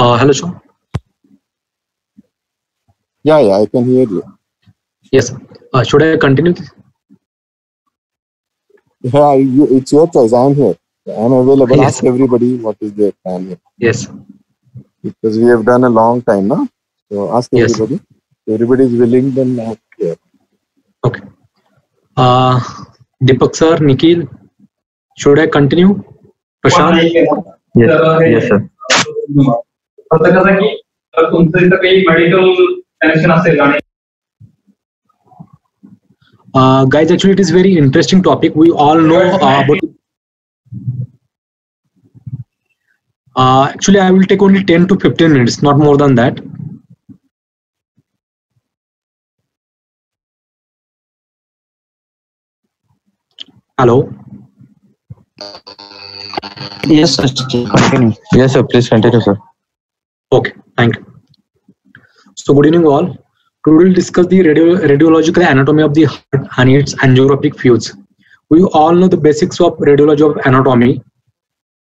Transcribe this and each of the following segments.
Uh, hello, Sean. Yeah, yeah, I can hear you. Yes. Uh, should I continue? Yeah, you, it's your choice. I'm here. I'm available. Yes. Ask everybody what is their plan here. Yes. Because we have done a long time now. So ask Yes. everybody. If everybody is willing, then I'm here. Okay. Uh, Deepak sir, Nikhil, should I continue? Prashant? Yes, yes, sir. फक्त कसं की अ, तुमचं इथं काही medical connection असेल आणि Uh, guys, actually, it is very interesting topic. We all know uh, about. Uh, actually, I will take only 10 to 15 minutes, not more than that. Hello. Yes, sir. Continue. Yes, sir. Please continue, sir. Okay, thank you. So, good evening, all. Today we'll discuss the radio, radiological anatomy of the heart and its angiographic views. We all know the basics of radiology of anatomy.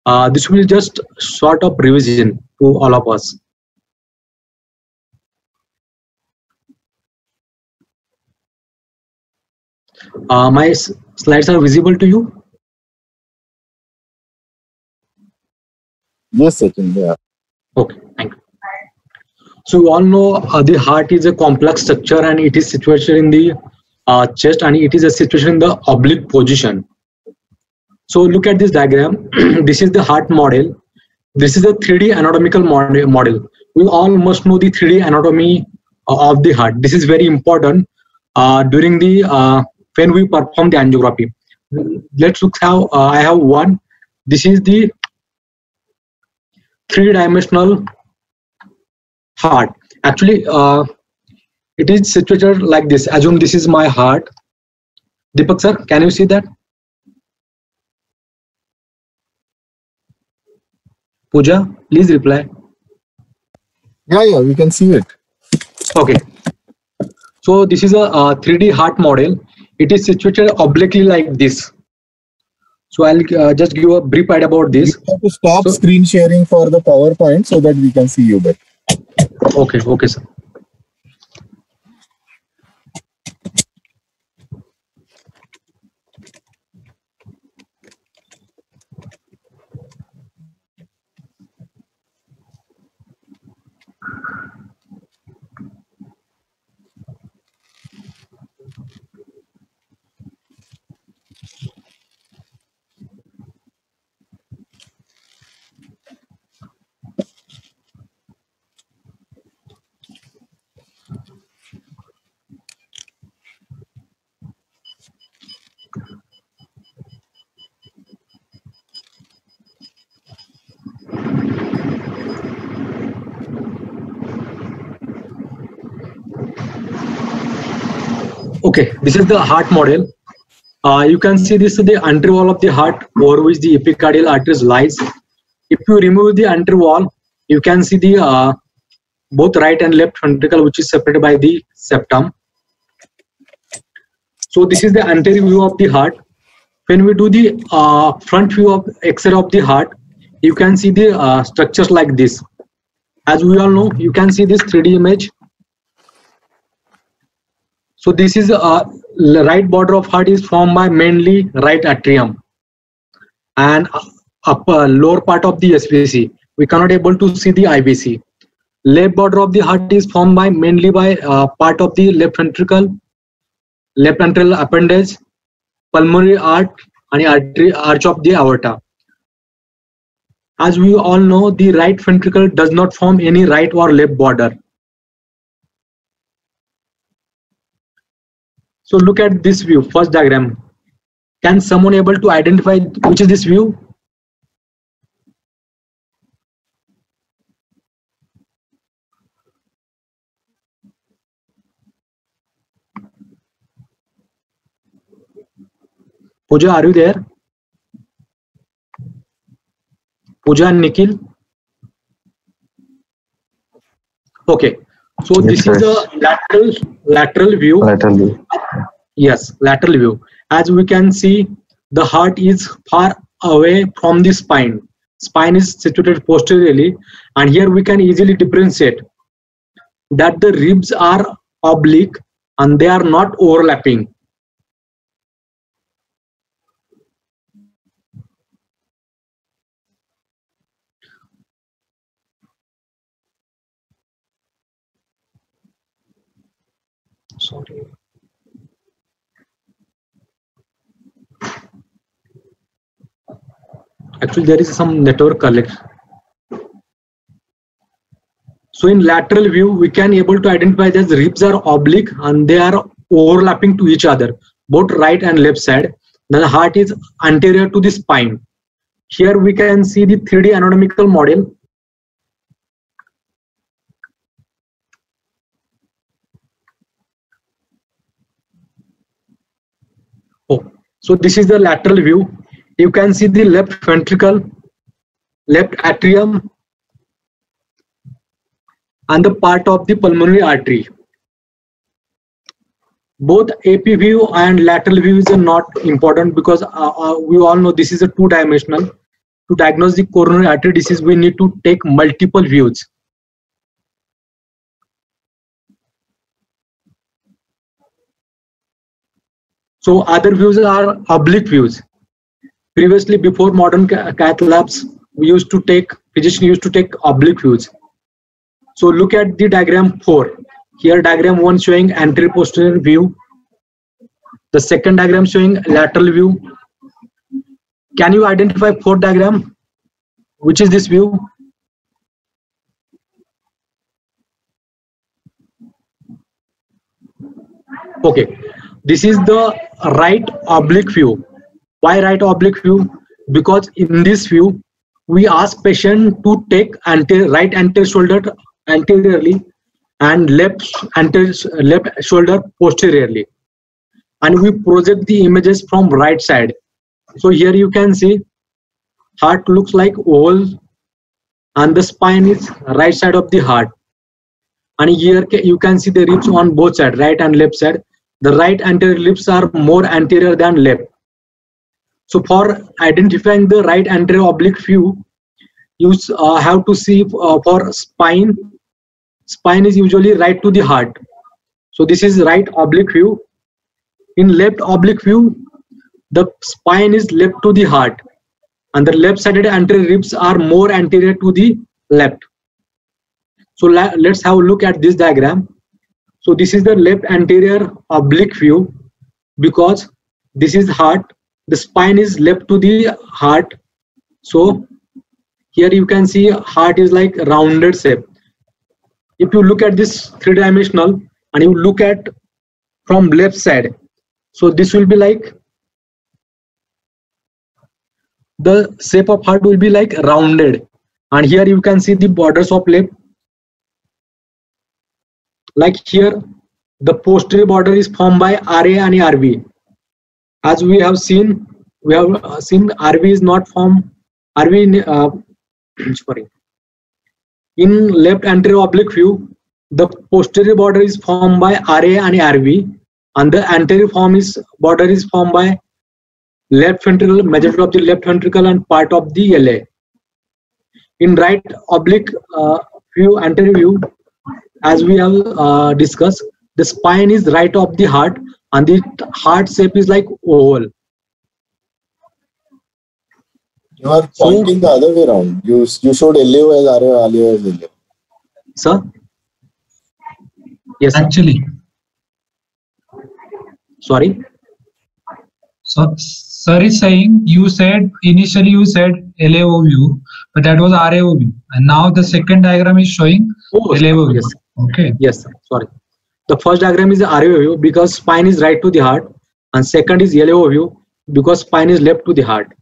Uh, this will just sort of revision to all of us. Uh, my slides are visible to you. Yes, Sachin. Yeah. Okay, thank you. So you all know uh, the heart is a complex structure and it is situated in the uh, chest and it is a situation in the oblique position. So look at this diagram. this is the heart model. This is a 3D anatomical model. model. We all must know the 3D anatomy uh, of the heart. This is very important uh, during the uh, when we perform the angiography. Let's look how uh, I have one. This is the three-dimensional heart. Actually, uh, it is situated like this. Assume this is my heart. Deepak sir, can you see that? Pooja, please reply. Yeah, yeah, we can see it. Okay. So this is a uh, 3D heart model. It is situated obliquely like this. So I'll uh, just give a brief idea about You this. have to stop So- screen sharing for the PowerPoint so that we can see you better. Okay, okay, sir. Okay, this is the heart model. Uh, you can see this is the entry wall of the heart over which the epicardial arteries lies. If you remove the entry wall, you can see the uh, both right and left ventricle which is separated by the septum. So this is the anterior view of the heart. When we do the uh, front view of X-ray of the heart, you can see the uh, structures like this. As we all know, you can see this 3D image. So this is uh, the right border of heart is formed by mainly right atrium and upper lower part of the SVC. We cannot able to see the IVC. Left border of the heart is formed by mainly by uh, part of the left ventricle, left ventral appendage, pulmonary arch, and artery arch of the aorta. As we all know, the right ventricle does not form any right or left border. So look at this view, first diagram. Can someone able to identify which is this view? Pooja, are you there? Pooja and Nikhil? Okay. So Yes, this is sir. a lateral lateral view. Lateral view. Yes, lateral view. As we can see, the heart is far away from the spine. spine is situated posteriorly and here we can easily differentiate that the ribs are oblique and they are not overlapping sorry actually there is some network collect. So in lateral view we can able to identify that the ribs are oblique and they are overlapping to each other both right and left side. Then the heart is anterior to the spine. Here we can see the 3d anatomical model. Oh so this is the lateral view you can see the left ventricle, left atrium, and the part of the pulmonary artery. Both AP view and lateral view is not important because uh, uh, we all know this is a two-dimensional. To diagnose the coronary artery disease, we need to take multiple views. So other views are oblique views previously before modern cath labs we used to take physician used to take oblique views so look at the diagram 4 here diagram 1 showing anterior posterior view. The second diagram showing lateral view. Can you identify fourth diagram? Which is this view? Okay. This is the right oblique view why right oblique view? Because in this view, we ask patient to take anterior, right anterior shoulder anteriorly and left anterior left shoulder posteriorly. And we project the images from right side. So here you can see heart looks like oval and the spine is right side of the heart. And here you can see the ribs on both sides, right and left side. The right anterior ribs are more anterior than left so for identifying the right anterior oblique view, you uh, have to see uh, for spine. Spine is usually right to the heart. So this is right oblique view. In left oblique view, the spine is left to the heart and the left sided anterior ribs are more anterior to the left. So let's have a look at this diagram. So this is the left anterior oblique view because this is heart the spine is left to the heart. So here you can see heart is like rounded shape. If you look at this three dimensional and you look at from left side so this will be like the shape of heart will be like rounded. And here you can see the borders of lip like here the posterior border is formed by RA and RV as we have seen we have uh, seen rv is not formed rv in, uh, sorry. In left anterior oblique view the posterior border is formed by ra and rv and the anterior form is border is formed by left ventricle majority of the left ventricle and part of the la in right oblique uh, view anterior view as we have uh, discussed the spine is right of the heart and the heart shape is like oval. You are pointing so, the other way around. You you showed LAO as RAO, LAO as LAO. Sir? Yes. Actually. Sorry? So, sir is saying you said initially you said LAO view, but that was RAO view. And now the second diagram is showing oh, LAO view. Yes. Okay. Yes, sir. Sorry. The first diagram is the RAO view because spine is right to the heart and second is LAO view because spine is left to the heart.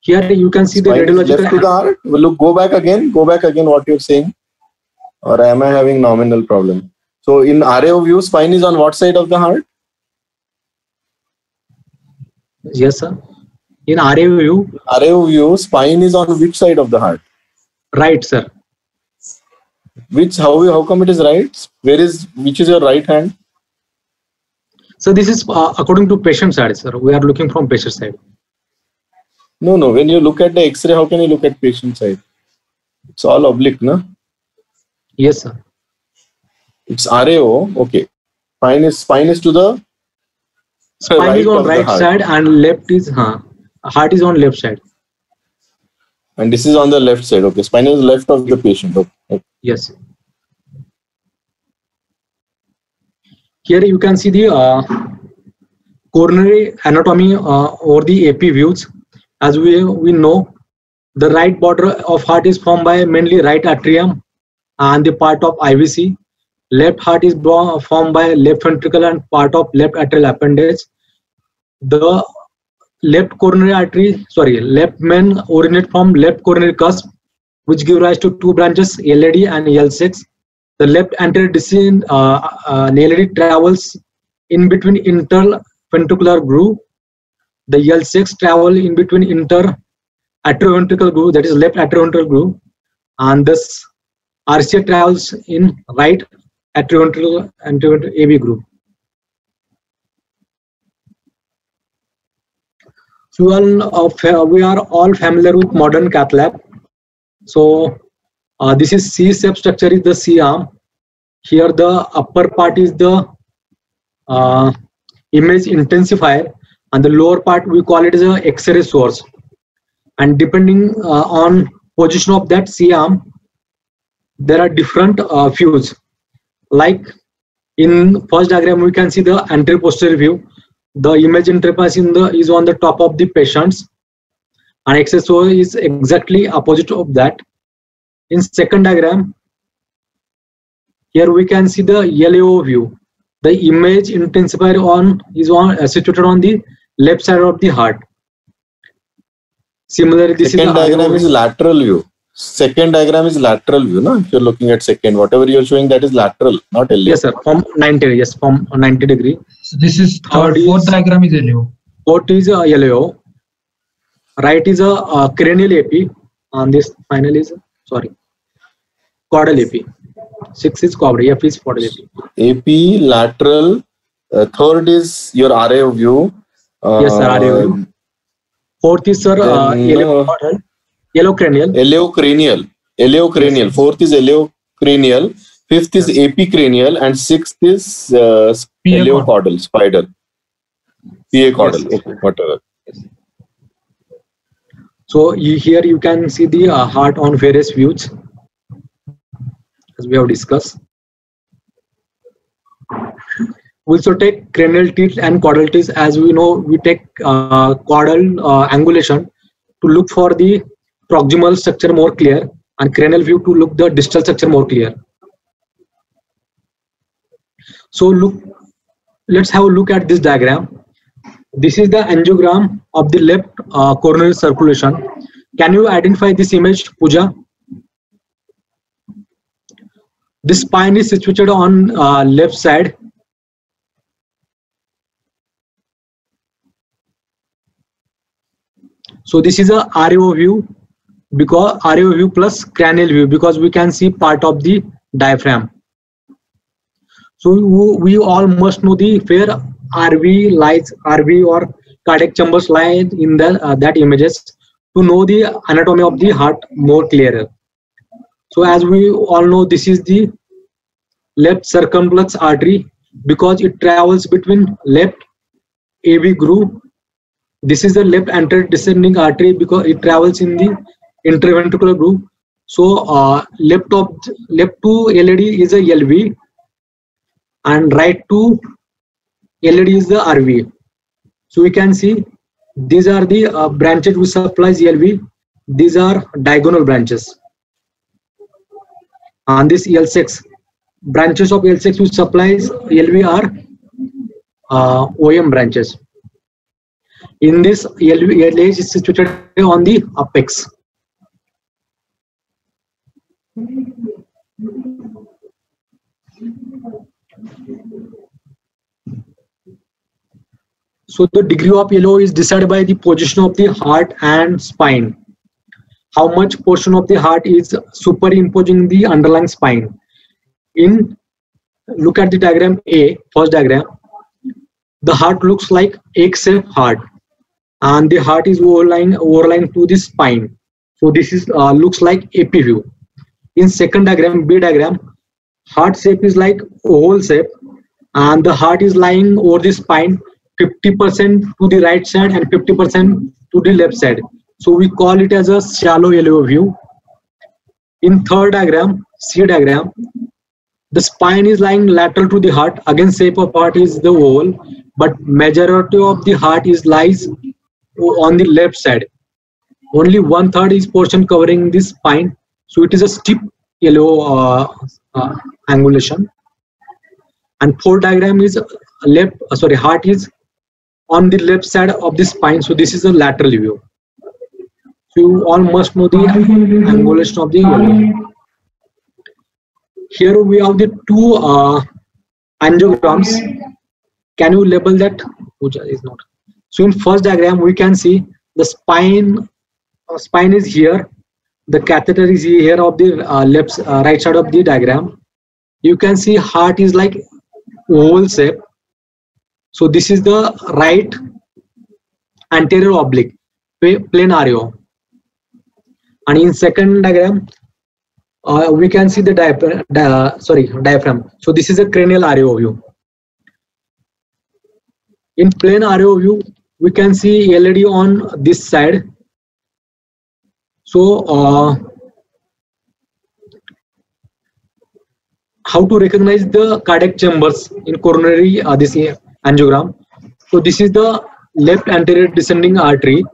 Here you can see spine the radiological. left to the heart. Well, look, go back again. Go back again. What you're saying, or am I having nominal problem? So in RAO view, spine is on what side of the heart? Yes, sir. In RAO view. RAO view, spine is on which side of the heart? Right, sir. Which how how come it is right? Where is which is your right hand? So this is uh, according to patient side, sir. We are looking from patient side. No, no. When you look at the X-ray, how can you look at patient side? It's all oblique, no? Yes, sir. It's RAO. Okay. Spine is spine is to the Spine is right on right side and left is huh, heart is on left side. and this is on the left side. Okay. Spine is left of the patient. Okay. okay. Yes. Here you can see the uh, coronary anatomy uh, or the AP views. As we we know, the right border of heart is formed by mainly right atrium and the part of IVC. Left heart is formed by left ventricle and part of left atrial appendage. The left coronary artery, sorry, left main originate from left coronary cusp, which give rise to two branches, LAD and LCx. The left anterior descent, uh, uh, LAD travels in between interventricular groove. The LCx travel in between inter atrioventricular groove, that is left atrioventricular groove, and this RCA travels in right atrioventricular anterioventricular AV groove. So uh, we are all familiar with modern cath lab. So uh, this is C-shape structure is the C arm. Here the upper part is the uh, image intensifier and the lower part we call it as a X-ray source. And depending uh, on position of that C arm, there are different uh, views. Like in first diagram, we can see the anterior posterior view. The image interface in the is on the top of the patients, and X-ray is exactly opposite of that. In second diagram, here we can see the LAO view. The image intensifier on is on uh, situated on the left side of the heart. Similarly, this second is the diagram is lateral view. Second diagram is lateral view. No, if you're looking at second, whatever you're showing, that is lateral, not LA. Yes, sir. From 90, yes, from 90 degree. So this is third, Third is- fourth diagram is LAO. Fourth is a LAO. Right is a, uh cranial AP. And this final is, sorry, caudal AP. Six is caudal. F is caudal AP. AP lateral. Uh, third is your RAO view. Uh, Yes, sir, RAO view. Fourth is, sir, uh, LAO uh, caudal. LAO cranial. LAO cranial. LAO cranial. Fourth is LAO cranial. Fifth is AP cranial, and sixth is uh, LAO caudal spider. PA caudal. Yes. Okay, whatever. So you, here you can see the uh, heart on various views, as we have discussed. We also take cranial teeth and caudal teeth. As we know, we take uh, caudal uh, angulation to look for the proximal structure more clear, and cranial view to look the distal structure more clear. So look, let's have a look at this diagram. This is the angiogram of the left uh, coronary circulation. Can you identify this image, Pooja? This spine is situated on uh, left side. So this is a RAO view because RAO view plus cranial view because we can see part of the diaphragm. So we, all must know the where RV lies, RV or cardiac chambers lie in the uh, that images to know the anatomy of the heart more clearer. So as we all know, this is the left circumflex artery because it travels between left AV groove. This is the left anterior descending artery because it travels in the interventricular groove. So uh, left of left to LAD is a LV and right to LAD is the RV. So we can see these are the uh, branches which supplies LV. These are diagonal branches. And this LCx branches of LCx which supplies LV are uh, OM branches. In this LV, LH is situated on the apex. So the degree of LAO is decided by the position of the heart and spine. How much portion of the heart is superimposing the underlying spine. In look at the diagram A, first diagram. The heart looks like egg-shaped heart, and the heart is overlying overlying to the spine. So this is uh, looks like AP view. In second diagram, B diagram, heart shape is like oval shape, and the heart is lying over the spine 50% to the right side and 50% to the left side. So we call it as a shallow LAO view. In third diagram, C diagram, the spine is lying lateral to the heart. Again, shape of heart is the oval, but majority of the heart is lies on the left side. Only one third is portion covering the spine. So it is a steep LAO uh, uh, angulation. And fourth diagram is left, uh, sorry, heart is on the left side of the spine. So this is a lateral view. So you all must know the angulation of the LAO. Here we have the two uh, angiograms. Can you label that? Puja is not. So in first diagram, we can see the spine. Uh, spine is here. The catheter is here of the uh, left, uh, right side of the diagram. You can see heart is like oval shape. So this is the right anterior oblique, plain RO. And in second diagram, uh, we can see the diaphragm, di sorry, diaphragm. So this is a cranial RO view. In plain RO view, we can see LAD on this side. So uh, how to recognize the cardiac chambers in coronary uh, this angiogram. So this is the left anterior descending artery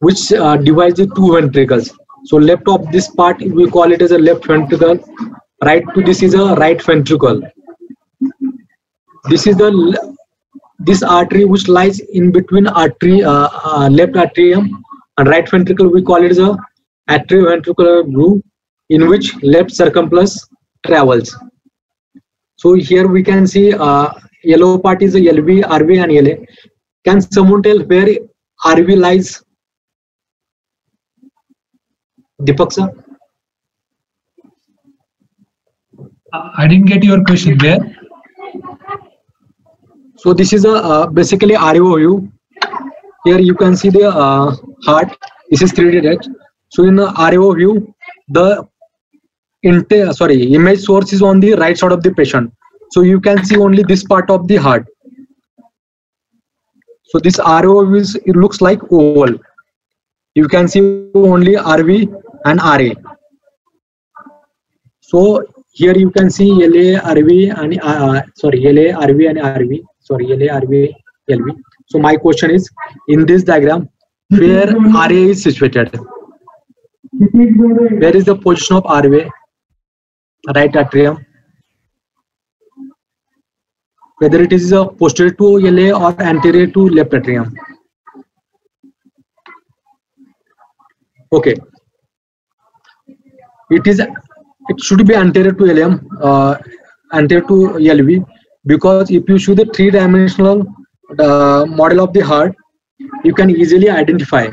which uh, divides the two ventricles. So left of this part we call it as a left ventricle. Right to this is a right ventricle. This is the this artery which lies in between artery uh, uh, left atrium and right ventricle. We call it as a atrioventricular groove in which left circumflex travels. So here we can see uh, yellow part is LV, RV and LA. Can someone tell where RV lies? Deepak sir? I didn't get your question there. So this is a uh, basically RO view. Here you can see the uh, heart. This is 3D deck. So in the RO view, the inte sorry image source is on the right side of the patient. So you can see only this part of the heart. So this RO is, it looks like oval. You can see only RV and RA. So here you can see LA, RV and uh, sorry LA, RV and RV. Sorry LA, RV, LV. So my question is in this diagram where RA is situated. Where is the position of RV? Right atrium. Whether it is a posterior to LA or anterior to left atrium. Okay it is it should be anterior to LM, uh, anterior to LV, because if you show the three-dimensional uh, model of the heart, you can easily identify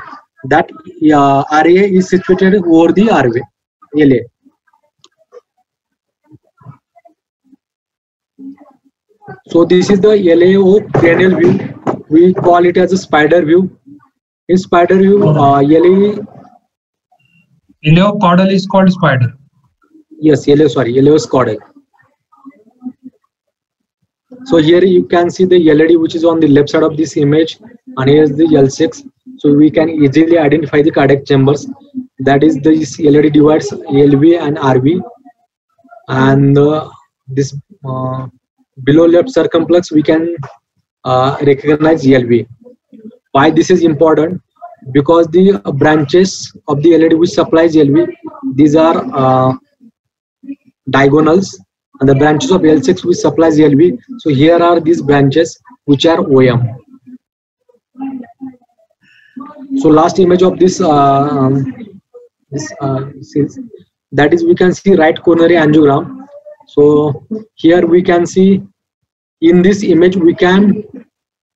that uh, RA is situated over the RV, LA. So this is the LAO cranial view. We call it as a spider view. In spider view, uh, LA LAO caudal is called spider. Yes, LAO, sorry, LAO is caudal. So here you can see the LAD which is on the left side of this image and here is the LCx. So we can easily identify the cardiac chambers. That is this LAD divides LV and RV. And uh, this uh, below left circumflex we can uh, recognize LV. Why this is important? because the branches of the LAD which supplies LV, these are uh, diagonals and the branches of LCx which supplies LV. So here are these branches which are OM. So last image of this, uh, um, this uh, that is we can see right coronary angiogram. So here we can see in this image we can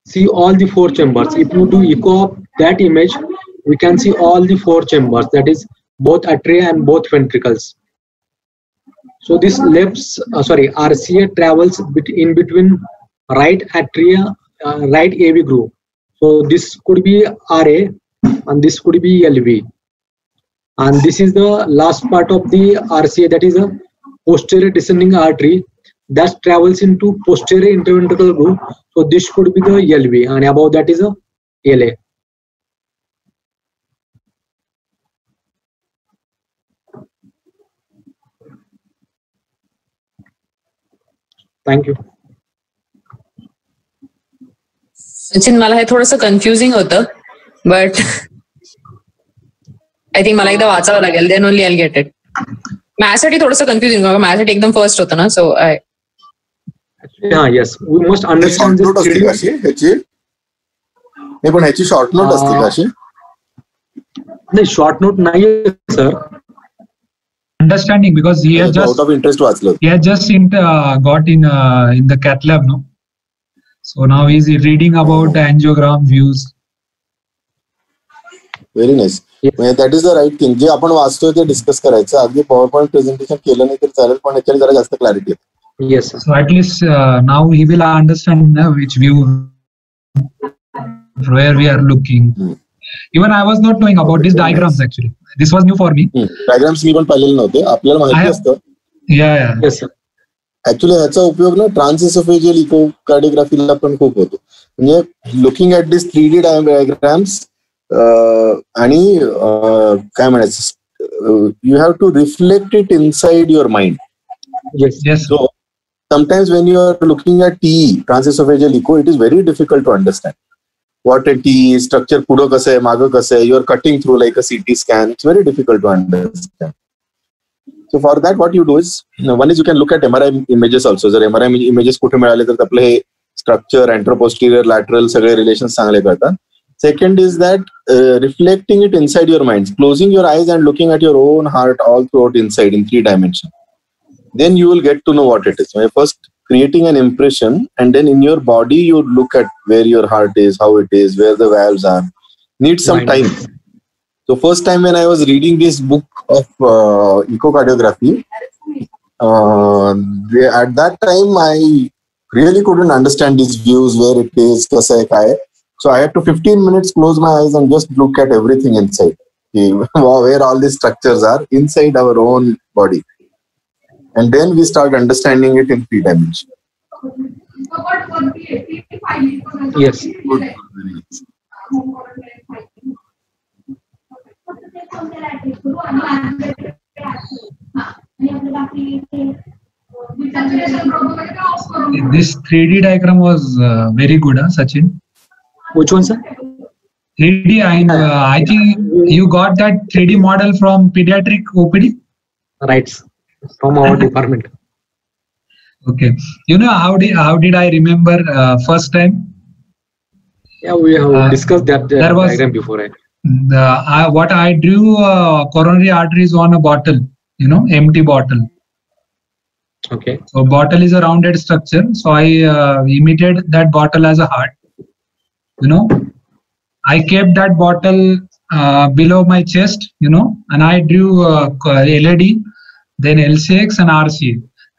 see all the four chambers. If you do echo of that image, we can see all the four chambers, that is both atria and both ventricles. So this left, uh, sorry, RCA travels in between right atria, uh, right AV groove. So this could be RA and this could be LV. And this is the last part of the RCA that is a posterior descending artery that travels into posterior interventricular groove. So this could be the LV and above that is a LA. You. Sachin मला हे थोडस confusing होतं but I think मला एकदा वाचावं लागेल then only I get it माझ्यासाठी थोडंसं कन्फ्युजिंग माझ्यासाठी एकदम फर्स्ट होतं ना so I Yeah, yes. We must short understand note असते का this. अशी ह्याची नाही पण ह्याची शॉर्ट नोट असते का अशी नाही शॉर्ट नोट नाहीये sir Understanding because he has out just of interest वाचलं he has just in, uh, got in uh, in the cath lab no so now he's reading about the angiogram views Very nice Yes. म्हणजे that is the right thing जे आपण वाचतोय ते discuss करायचं. अगदी power point presentation केलं नाही तरी चालेल पण याच्याने जरा जास्त क्लॅरिटी येते. Yes now he will understand uh, which view where we are looking. Hmm. even i was not knowing about these diagrams actually. This was new for me. Diagrams मी पण पाहिलेले नव्हते. आपल्याला माहिती. असतं. Yeah येस सर ऍक्च्युली ह्याचा उपयोग ना ट्रान्सइसोफेजियल इकोकार्डिओग्राफीला पण खूप होतो. म्हणजे looking at this three D diagrams आणि अं, काय म्हणायचं you have to reflect it inside your mind yes yes So sometimes when you are looking at TE, transesophageal echo, it is very difficult to understand. What a TE structure पुढं कसं आहे मागं कसं आहे you are cutting through like a CT scan. It's very difficult to understand. So for that, what you do is you know, one is you can look at MRI images also. जर MRI images कुठे मिळाले तर आपले हे structure अँट्रोपोस्टिरियर lateral सगळे relation चांगले कळतात second is that reflecting it inside your mind closing your eyes and looking at your own heart all through out inside in three dimension then you will get to know what it is. So first creating an impression, and then in your body you look at where your heart is, how it is, where the valves are. Need some Right. time. So first time when I was reading this book of uh, echocardiography, uh, they- at that time I really couldn't understand these views, where it is, kasa hai, kai hai. so I had to 15 minutes close my eyes and just look at everything inside. Where all these structures are inside our own body and then we start understanding it in three dimensions. Yes. This 3d diagram was uh, very good huh, sachin Which one, sir? 3d I, uh, I think you got that 3d model from pediatric opd Right. From our department. okay you know how did how did i remember uh, first time Yeah, we have Uh, discussed that uh, there was- diagram before. Right? the I, what i drew uh, coronary arteries on a bottle you know empty bottle Okay. so bottle is a rounded structure so i uh, imitated that bottle as a heart you know i kept that bottle uh, below my chest you know and i drew uh, lad then lcx and rc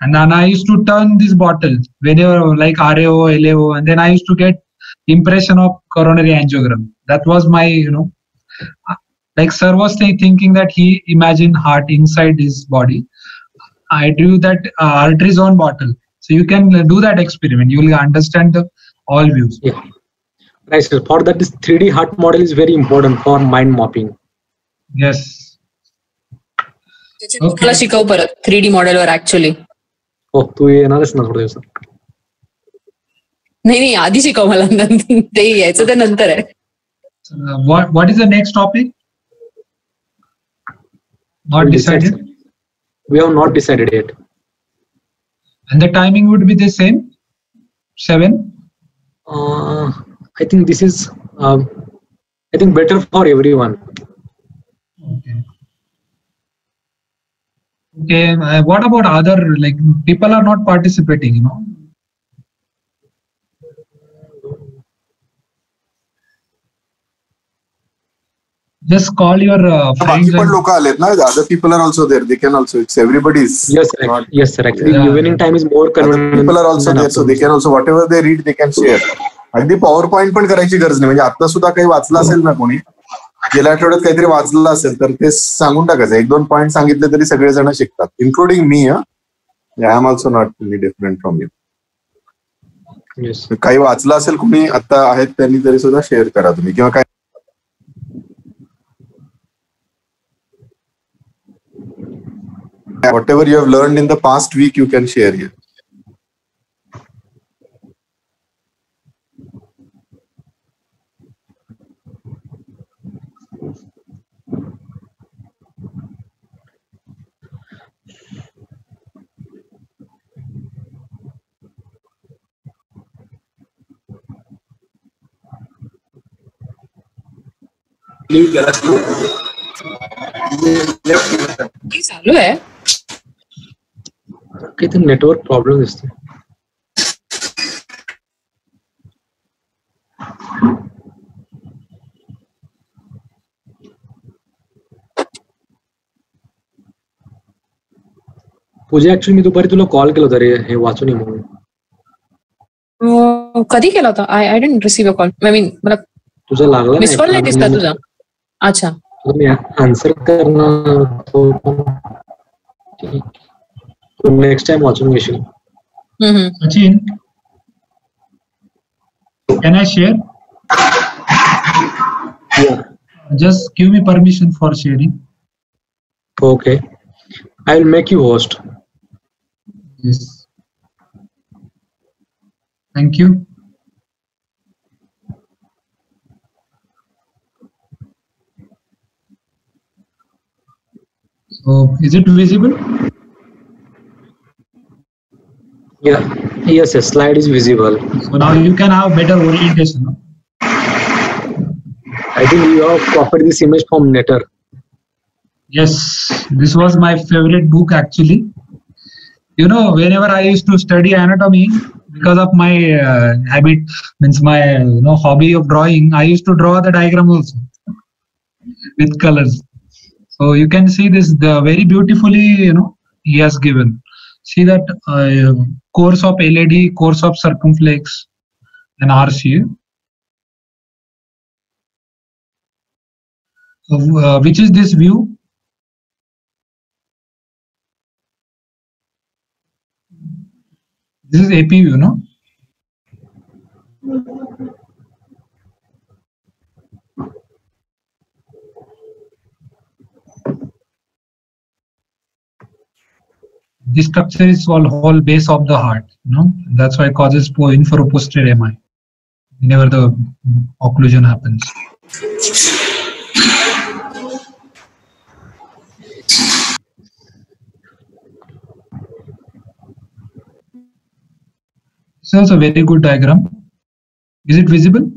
and then i used to turn this bottle whenever like rao lao and then i used to get impression of coronary angiogram that was my you know uh, like sir was thinking that he imagined heart inside his body I drew that uh, arteries bottle. So you can uh, do that experiment. You will understand the all views. Yeah. Right. So for that, this 3D heart model is very important for mind mapping. Yes. Okay. मला शिकव परत three D मॉडेलवर actually हो तू येणारच ना थोड्या दिवसात नाही नाही आधी शिकव मला नंतर- ते यायचं ते नंतर आहे Uh, what What is the next topic? Not We'll decide, decided. sir. We have not decided yet. And the timing would be the same. Seven. Uh, I think this is, um, I think, better for everyone. Okay. Okay. Uh, what about other like people are not participating? You know. Just call your uh, friends. People local, na? The other people are also there. They can also. It's everybody's. Yes, correct. Not, yes, correct. Yeah. The evening time is more convenient. Other people are also there, so they can also whatever they read, they can share. अगदी PowerPoint पण करायची गरज नाही. म्हणजे आता सुद्धा काही वाचलं असेल ना कोणी गेल्या आठवड्यात काहीतरी वाचलं असेल तर ते सांगून टाकायचं. एक दोन पॉईंट सांगितले तरी सगळेजण शिकतात including me I am also not different from you काही वाचलं असेल कोणी आता आहेत त्यांनी तरी सुद्धा शेअर करा तुम्ही. किंवा काय whatever you have learned in the past week you can share here. चालू काहीतरी नेटवर्क प्रॉब्लेम दिसते पूजा ऍक्च्युली मी दुपारी तुला कॉल केला होता रे हे वाचून ये म्हणून. अं, कधी केला होता? I I didn't receive a call I mean मला तुझा लागला मिस कॉल नाही दिसला तुझा. अच्छा। आंसर करना next time hmm, hmm Sachin can I share just give me permission for sharing okay I will make you host thank you So, is it visible? Yeah. Yes, yes. Slide is visible. So now you can have better orientation. no? I think you have copied this image from Netter. Yes, this was my favorite book actually. You know, whenever I used to study anatomy, because of my uh, habit, means my you know hobby of drawing, I used to draw the diagram also with colors. So you can see this the very beautifully you know he has given. See that uh, course of LAD, course of circumflex, and RC. So, uh, which is this view? This is AP view, no? This structure is all whole base of the heart, you know. That's why it causes po- inferoposterior MI whenever the occlusion happens. Is also a very good diagram. Is it visible?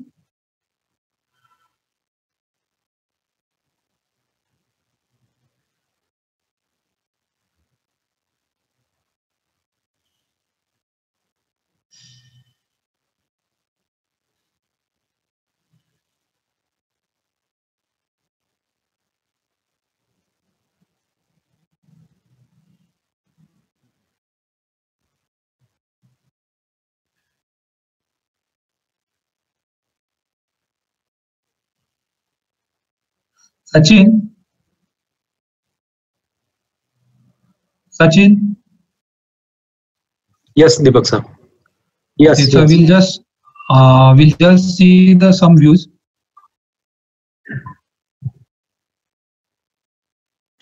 Sachin? Sachin? Yes, Deepak sir. Yes, Okay, so yes. we'll just uh, we'll just see the some views.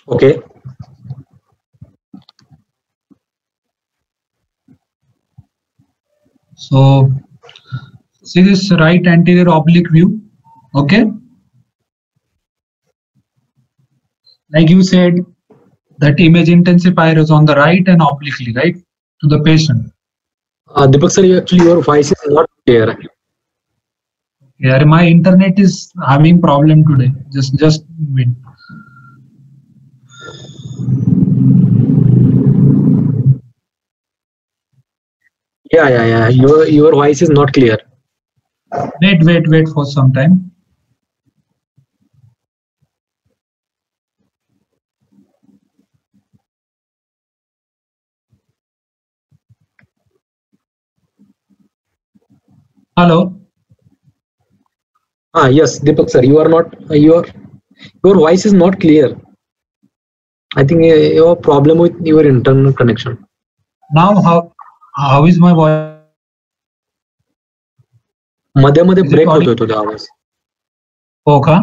Okay. So see this right anterior oblique view. Okay. Like you said, that image intensifier is on the right and obliquely, right, to the patient. Uh, Deepak sir, actually your voice is not clear. Yeah, my internet is having problem today. Just just wait. Yeah, yeah, yeah. Your your voice is not clear. Wait, wait, wait for some time. Hello. Ah, yes, Deepak sir, you are not your your voice is not clear. I think uh, you have a problem with your internal connection. Now how how is my voice? मध्ये मध्ये Is it break audible? होतोय तुझा आवाज Okay.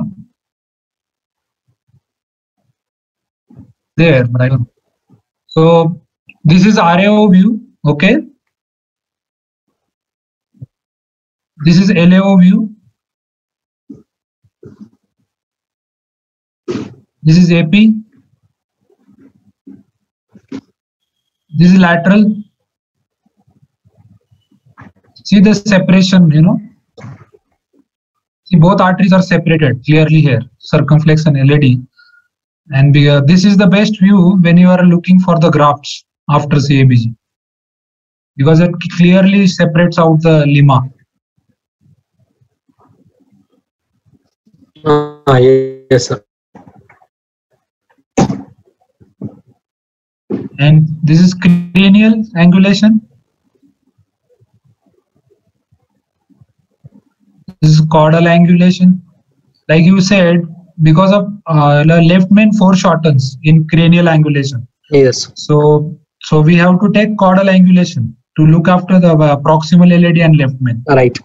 There, but I don't. So this is RAO view. Okay. This is LAO view. This is AP. This is lateral. See the separation, you know. See, both arteries are separated clearly here, circumflex and LAD. And we, uh, this is the best view when you are looking for the grafts after CABG because it clearly separates out the lima. Ah, yes, sir. And this is cranial angulation. This is caudal angulation. Like you said, because of uh, the left main foreshortens in cranial angulation. Yes. So, so we have to take caudal angulation to look after the uh, proximal LAD and left main. Right.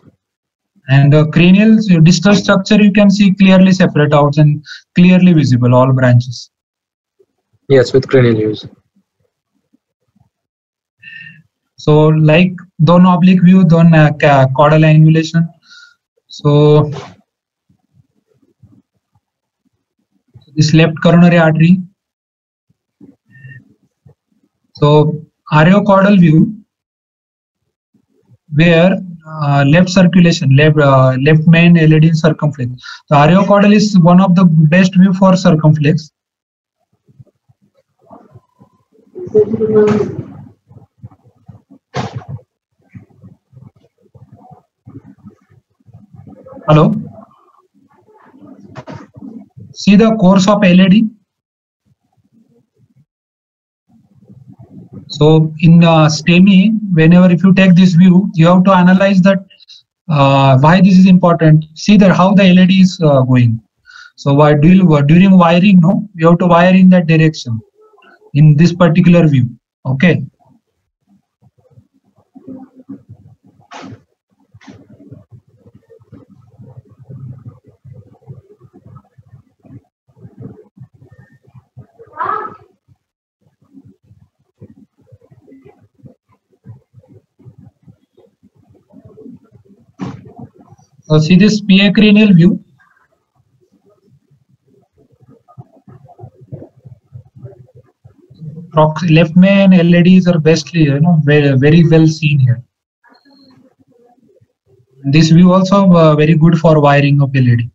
And the cranial distal structure you can see clearly separate out and clearly visible, all branches. Yes, with cranial use. So like don oblique view, don uh, caudal angulation. So this left coronary artery. So RAO caudal view where left circulation, left uh, left main LAD circumflex. The areocaudal is one of the best view for circumflex. Hello. See the course of LAD. So in uh, STEMI, whenever if you take this view, you have to analyze that uh, why this is important. See that how the LAD is uh, going. So while during, during wiring, no, you have to wire in that direction in this particular view. Okay. So see this PA cranial view. Left main LADs are bestly, you know, very, very well seen here. This view also uh, very good for wiring of LAD.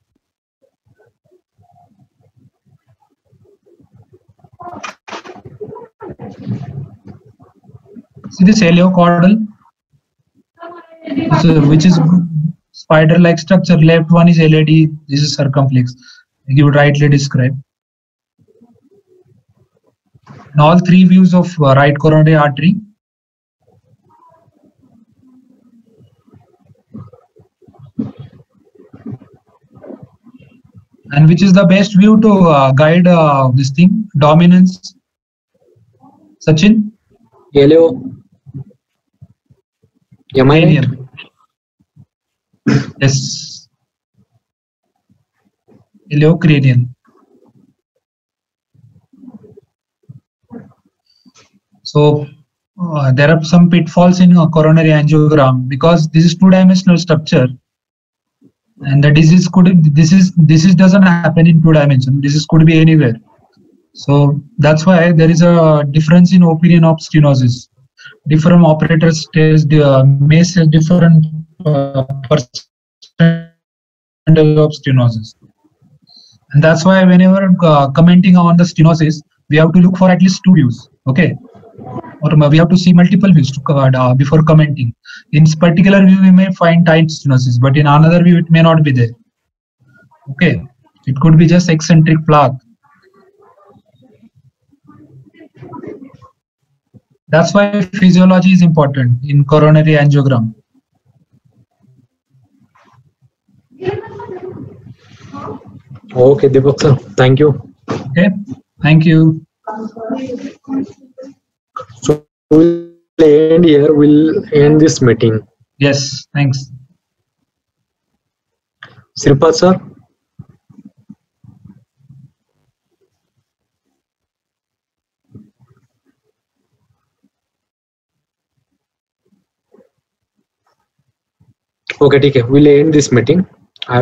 See this caudal, which is spider-like structure. Left one is LED. This is circumflex. Like you rightly described. And all three views of uh, right coronary artery. And which is the best view to uh, guide uh, this thing? Dominance. Sachin? Yellow. Am I right? Cranial. Yes. So uh, there are some pitfalls in a coronary angiogram because this is two-dimensional structure, and the disease could this is this is doesn't happen in two dimension. Disease could be anywhere. So that's why there is a difference in opinion of stenosis. Different operators test uh, may say different uh, percentage of stenosis. And that's why whenever uh, commenting on the stenosis, we have to look for at least two views. Okay. Or we have to see multiple views to, before commenting. In particular view, we may find tight stenosis, but in another view, it may not be there. Okay. It could be just eccentric plaque. That's why physiology is important in coronary angiogram. Okay, Deepak sir. Thank you. Okay. Thank you. So we'll end here. We'll end this meeting. Yes. Thanks. Sripad sir. Okay ठीक है. Will end this meeting I